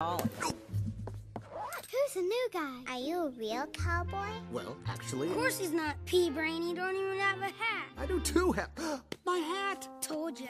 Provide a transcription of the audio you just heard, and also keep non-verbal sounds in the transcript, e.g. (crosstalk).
Who's the new guy? Are you a real cowboy? Well, actually... Of course he's not. Pea-brain, you don't even have a hat. I do too have... (gasps) My hat! Told ya.